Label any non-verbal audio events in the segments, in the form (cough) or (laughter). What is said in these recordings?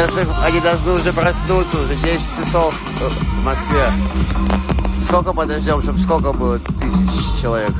Сейчас они должны уже проснуться, уже 10 часов в Москве. Сколько подождем, чтобы сколько было тысяч человек?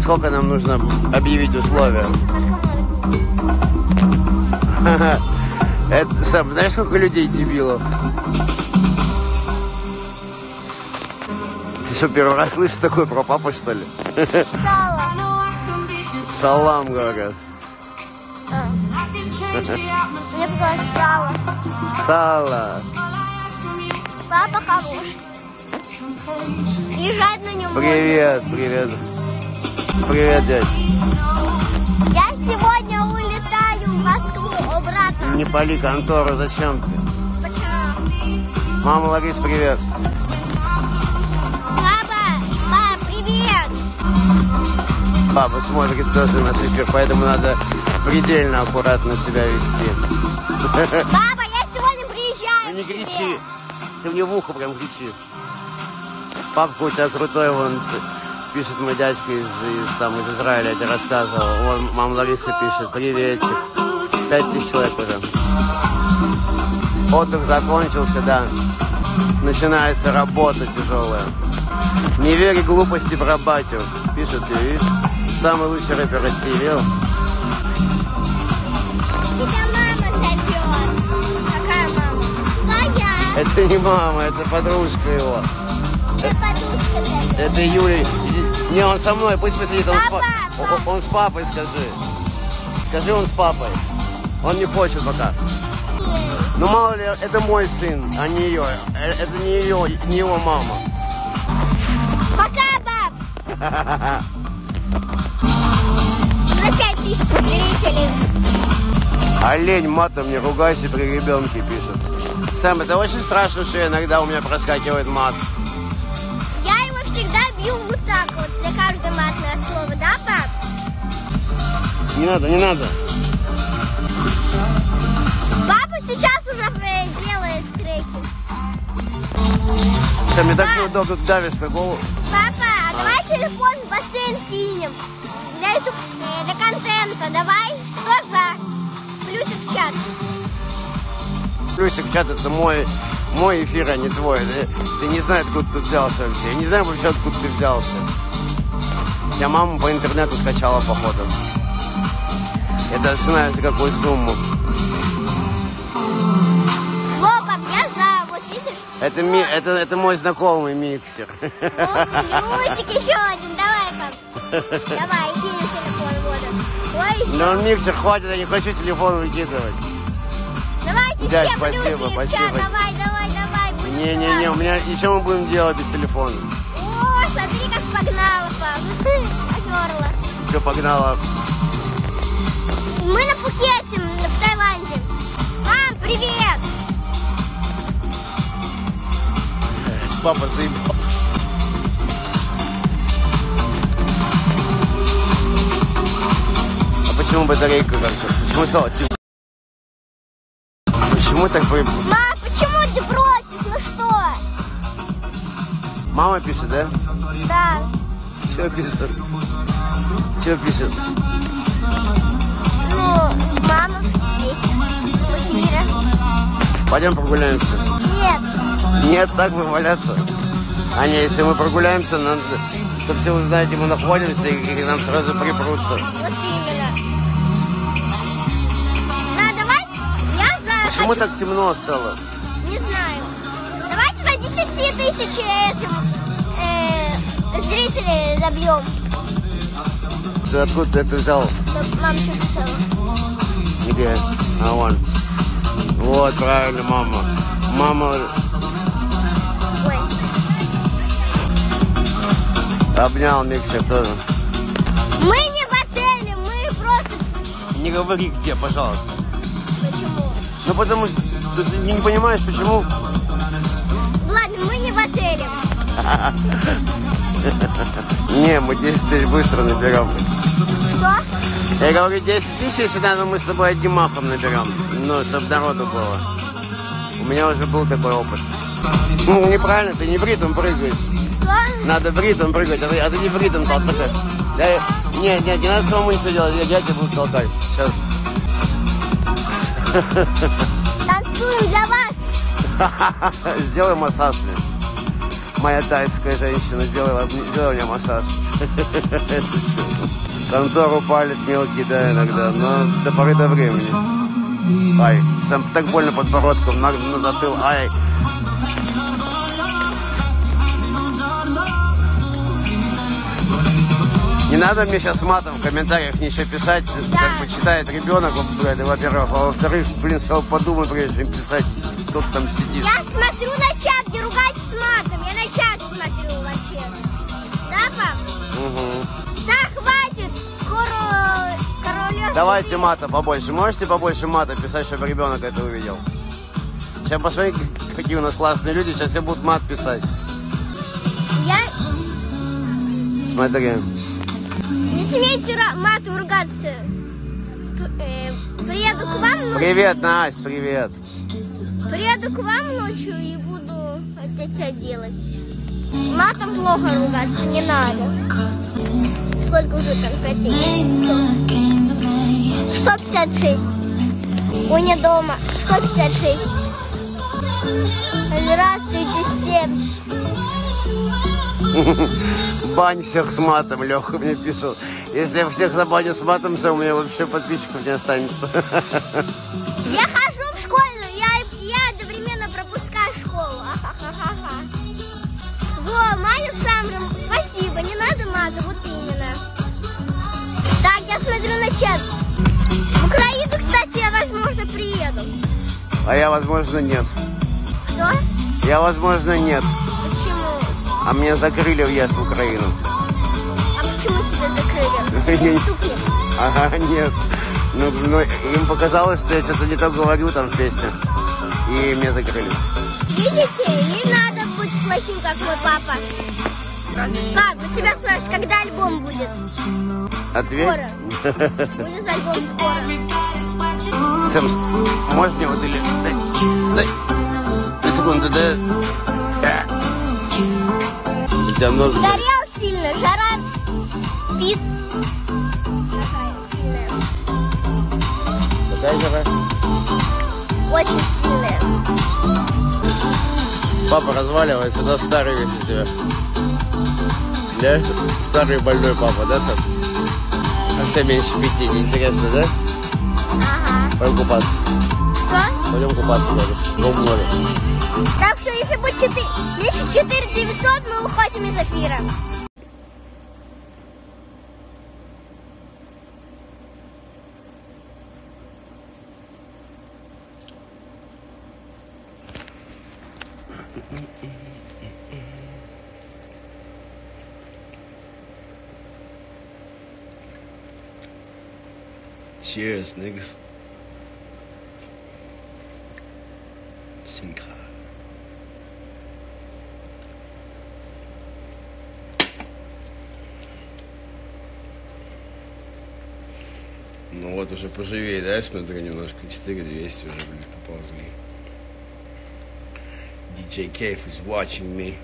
Сколько нам нужно объявить условия? (laughs) Это, сам, знаешь, сколько людей дебилов? Ты что, первый раз слышишь такое про папу, что ли? (laughs) Сало. Салам, говорят. Мне показалось сало. Сало. Папа хорош. Езжать на нем Привет, привет. Привет, дядь. Я сегодня улетаю в Москву обратно. Не пали контору, зачем ты? Почему? Мама Ларис, привет. Папа, папа, привет. Папа смотрит тоже наш эфир, поэтому надо предельно аккуратно себя вести. Папа, я сегодня приезжаю. Ну не кричи. Ты мне в ухо прям кричи. Папка у тебя крутой, вон пишет мой дядька из, из, там, из Израиля, я тебе рассказывал. Вон мама Лариса пишет, приветик. Пять тысяч человек уже. Отдых закончился, да. Начинается работа тяжелая. Не верь глупости про батю. Пишет, ты видишь? Самый лучший рэпер России, видел? Тебя мама зовет. Какая мама? Моя. Это не мама, это подружка его. Подушка зовет. Это Юрий. Не, он со мной, пусть посидит. Он, с, па- Папа! он- с папой, скажи. Скажи, он с папой. Он не хочет пока. Ну, мало ли, это мой сын, а не ее. Э, Это не ее, не его мама. Пока, (laughs) пап. Тысяч зрителей. Олень матом не ругайся при ребенке, пишет. Сэм, это очень страшно, что иногда у меня проскакивает мат. Я его всегда бью вот так вот для каждого матного слова, да, пап? Не надо, не надо. Папа сейчас уже делает треки. Сэм, мне так неудобно, давишь на голову. Папа, а давай телефон в бассейн кинем. Для, ютуб, э, для контента. Давай. Кто за? Плюсик в чат. Плюсик чат это мой, мой эфир, а не твой. Ты, ты не знаешь, откуда ты взялся вообще. Я не знаю вообще, откуда ты взялся. Я маму по интернету скачала, походу. Я даже знаю, за какую сумму. Во, пап, я за. Вот видишь? Это, ми, это, это мой знакомый миксер. О, плюсик еще один. Давай, пап. (laughs) Давай, иди на телефон. Вот он. Еще. Но миксер хватит, я не хочу телефон выкидывать. Давайте Дядь, все спасибо, чат. спасибо. Давай, давай, давай. будем Не-не-не, у меня и что мы будем делать без телефона? О, смотри, как погнала, пап. (laughs) Поперла. Все, погнала. Мы на Пхукете, в Таиланде. Мам, привет! Папа заебался. Почему батарейка как-то? Почему стало темно? Почему так вы... Мам, почему ты против? Ну что? Мама пишет, да? Да. Что пишет? Что пишет? Ну, мама Мира. Пойдем прогуляемся. Нет. Нет, так бы валяться. А не, если мы прогуляемся, надо, то все где мы находимся, и, и нам сразу припрутся. Вот именно. Почему так темно стало? Не знаю. Давайте до 10 тысяч этим э, зрителей забьем. Ты откуда ты это взял? Чтоб мама что писала. Где? А вон. Вот, правильно, мама. Мама Ой. обнял миксер тоже. Мы не в отеле, мы просто... Не говори где, пожалуйста. Ну потому что ты, не понимаешь, почему. Ладно, мы не в отеле. (laughs) Не, мы 10 тысяч быстро наберем. Что? Я говорю, 10 тысяч, если надо, мы с тобой одним махом наберем. Ну, чтобы народу было. У меня уже был такой опыт. Ну, неправильно, ты не в ритм прыгаешь. Что? Надо в ритм прыгать, а ты, а ты не в ритм толкать. Да, нет, нет, не надо самому ничего делать, я, я тебя буду толкать. Сейчас. Танцуем для вас. (laughs) Сделай массаж мне. Моя тайская женщина, сделай, сделай мне массаж. (laughs) Контору палит мелкий, да, иногда, но до поры до времени. Ай, сам так больно подбородком, на, на затыл, ай. Надо мне сейчас матом в комментариях ничего писать, как бы читает ребенок, во-первых, а во-вторых, блин, сразу подумай, прежде чем писать, кто там сидит. Я смотрю на чат, где ругать с матом. Я на чат смотрю вообще. Да, пап? Мгм. Да, хватит. Король... Королев. Давайте мата побольше. Можете побольше мата писать, чтобы ребенок это увидел? Сейчас посмотри, какие у нас классные люди. Сейчас все будут мат писать. Я... Смотри. Смейте матом ругаться. Э, приеду к вам ночью. Привет, Настя, привет. Приеду к вам ночью и буду это делать. Матом плохо ругаться, не надо. Сколько уже там? Тысяч? 156. У меня дома 156. Здравствуйте всем. (laughs) Бань всех с матом, Леха мне пишет. Если я всех забаню с матом, у меня вообще подписчиков не останется. Я хожу в школьную, я, я одновременно пропускаю школу. Во, Маня Самрам, спасибо, не надо мата, вот именно. Так, я смотрю на чат. В Украину, кстати, я, возможно, приеду. А я, возможно, нет. Что? Я, возможно, нет. Почему? А мне закрыли въезд в Украину. Преступник. Ага, нет. Ну, ну, им показалось, что я что-то не то говорю там в песне. И меня закрыли. Видите, не надо быть плохим, как мой папа. Пап, у тебя спрашивают, когда альбом будет? Ответь. Скоро. Будет альбом скоро. Сэм, можешь мне вот или... Дай, дай, дай секунду, да... А. У тебя нос... Горел сильно, жара пис. Жара? Очень сильная. Папа разваливается, да, старый весь у тебя. Да? Старый больной папа, да, Сэм? А все меньше пяти, неинтересно, да? Ага. Пойдем купаться. Что? Пойдем купаться даже. В море. Так что если будет 4, меньше 4 900, мы выходим из эфира. Cheers, niggas. Синька. Ну вот уже поживее, да, я смотрю немножко. 4200 уже, блин, поползли. DJ Cave is watching me.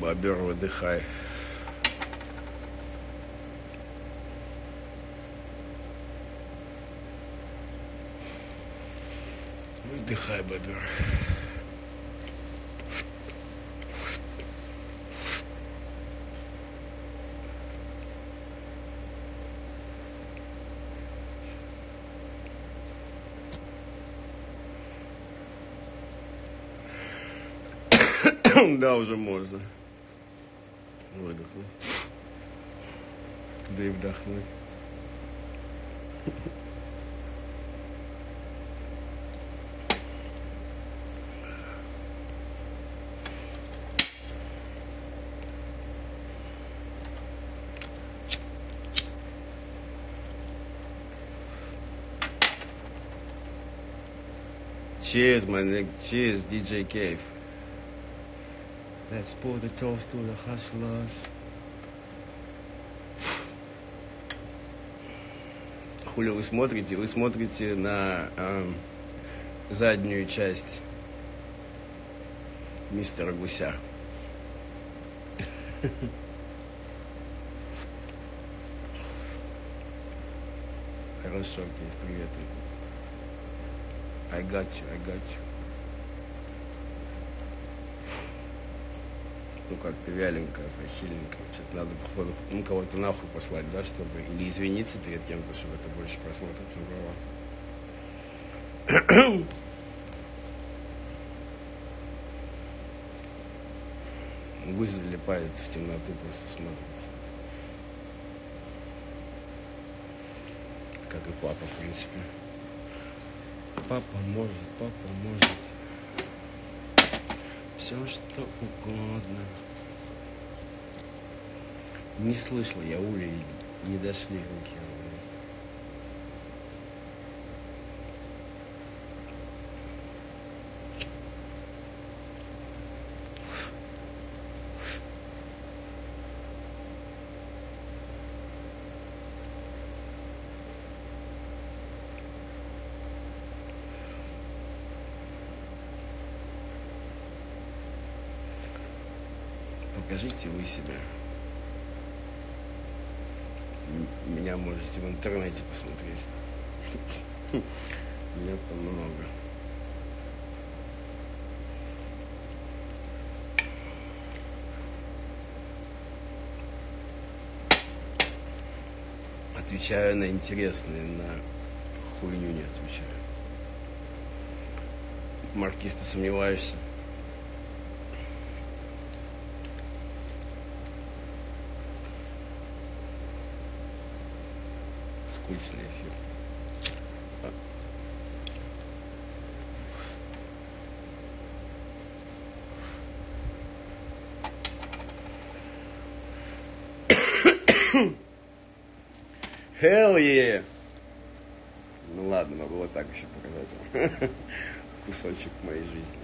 Бобер, выдыхай. Выдыхай, бобер. (coughs) Да, уже можно. Cheers, my nigga. Cheers, DJ Cave. Let's pour the toast to the hustlers. Хули вы смотрите? Вы смотрите на эм, заднюю часть мистера Гуся. Хорошо, окей, привет. I got you, I got you. Ну как-то вяленько, похиленько. Что-то надо, походу, ну, кого-то нахуй послать, да, чтобы... Или извиниться перед кем-то, чтобы это больше просмотров не было. (coughs) Гусь залипает в темноту, просто смотрит. Как и папа, в принципе. Папа может, папа может. Все, что угодно. Не слышал я Ули, не дошли руки. Покажите вы себя. Меня можете в интернете посмотреть. (laughs) Меня там много. Отвечаю на интересные, на хуйню не отвечаю. Маркиз, ты сомневаешься? Скучный эфир. А. Hell yeah! Ну ладно, могу вот так еще показать. (laughs) Кусочек моей жизни.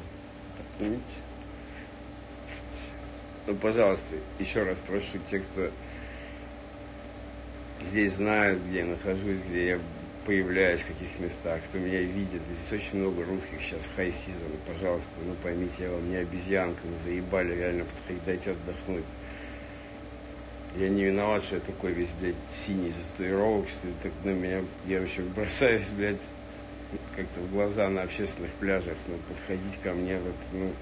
Ну, пожалуйста, еще раз прошу те, кто здесь знают, где я нахожусь, где я появляюсь, в каких местах, кто меня видит. Здесь очень много русских сейчас в хай сезон. Пожалуйста, ну поймите, я вам не обезьянка, вы заебали реально подходить, дайте отдохнуть. Я не виноват, что я такой весь, блядь, синий из татуировок, что так на меня, я вообще бросаюсь, блядь, как-то в глаза на общественных пляжах, ну, подходить ко мне вот, ну,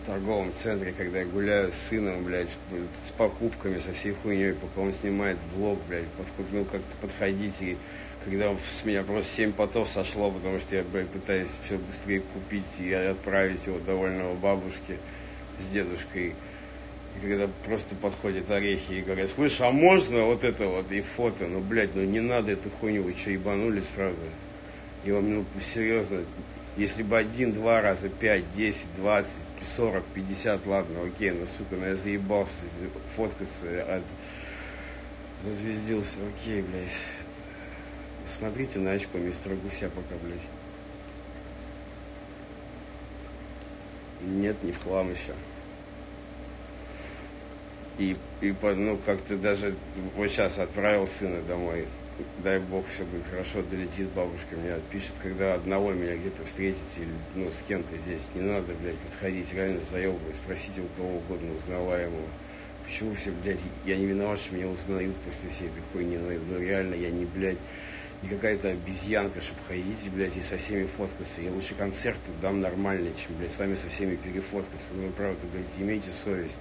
в торговом центре, когда я гуляю с сыном, блядь, с, с покупками, со всей хуйней, пока он снимает влог, блядь, подход, ну, как-то подходить, и когда с меня просто семь потов сошло, потому что я, блядь, пытаюсь все быстрее купить и отправить его довольного бабушке с дедушкой, и когда просто подходят орехи и говорят, слышь, а можно вот это вот и фото? Ну, блядь, ну не надо эту хуйню, вы что, ебанулись, правда? И вам, ну, серьезно, если бы один-два раза, пять, десять, двадцать, сорок, пятьдесят, ладно, окей, ну, сука, ну я заебался фоткаться, от... зазвездился, окей, блядь. Смотрите на очко мистера Гуся пока, блядь. Нет, не в хлам еще. И, и ну, как-то даже вот сейчас отправил сына домой. Дай бог, все будет хорошо, долетит бабушка мне отпишет, когда одного меня где-то встретите, или, ну, с кем-то здесь. Не надо, блядь, подходить, реально заебывать, спросите у кого угодно узнаваемого. Почему все, блядь, я не виноват, что меня узнают после всей этой хуйни, но, но реально я не, блядь, не какая-то обезьянка, чтобы ходить, блядь, и со всеми фоткаться. Я лучше концерты дам нормальные, чем, блядь, с вами со всеми перефоткаться. Ну, правда, блядь, имейте совесть.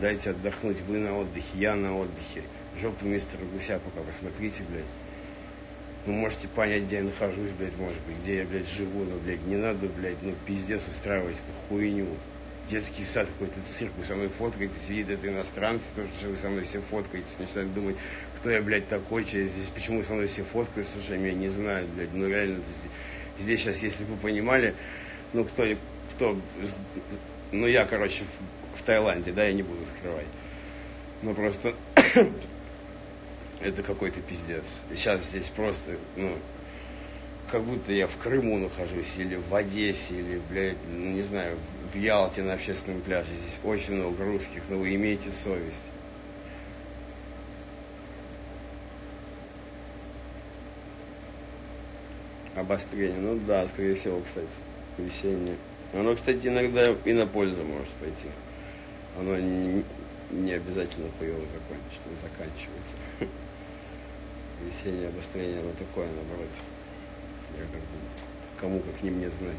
Дайте отдохнуть. Вы на отдыхе, я на отдыхе. Жопу мистера Гуся пока посмотрите, блядь. Вы можете понять, где я нахожусь, блядь, может быть, где я, блядь, живу, но, блядь, не надо, блядь, ну, пиздец устраивать эту хуйню. Детский сад какой-то цирк, вы со мной фоткаетесь, видит это иностранцы, тоже, что вы со мной все фоткаетесь, начинают думать, кто я, блядь, такой, я здесь, почему со мной все фоткаются, слушай, меня не знают, блядь, ну, реально, здесь, здесь сейчас, если бы вы понимали, ну, кто, кто, ну, я, короче, в, в Таиланде, да, я не буду скрывать, ну, просто (coughs) это какой-то пиздец. Сейчас здесь просто, ну, как будто я в Крыму нахожусь, или в Одессе, или, блядь, ну, не знаю, в Ялте на общественном пляже. Здесь очень много русских, но вы имеете совесть. Обострение, ну да, скорее всего, кстати, весеннее. Оно, кстати, иногда и на пользу может пойти. Оно не, не обязательно хуево закончится, заканчивается. (laughs) Весеннее обострение, оно такое, наоборот. Я как бы, кому как не мне знать.